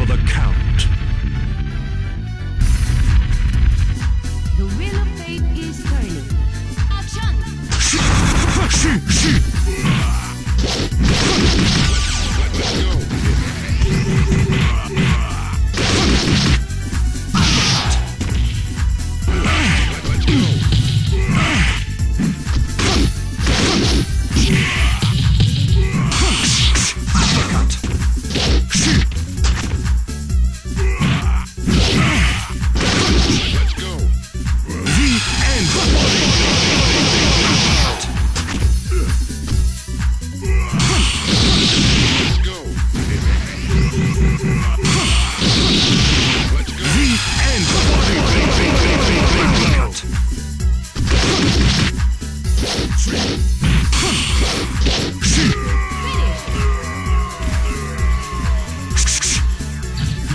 for the count. The wheel of fate is turning. Action!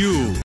you.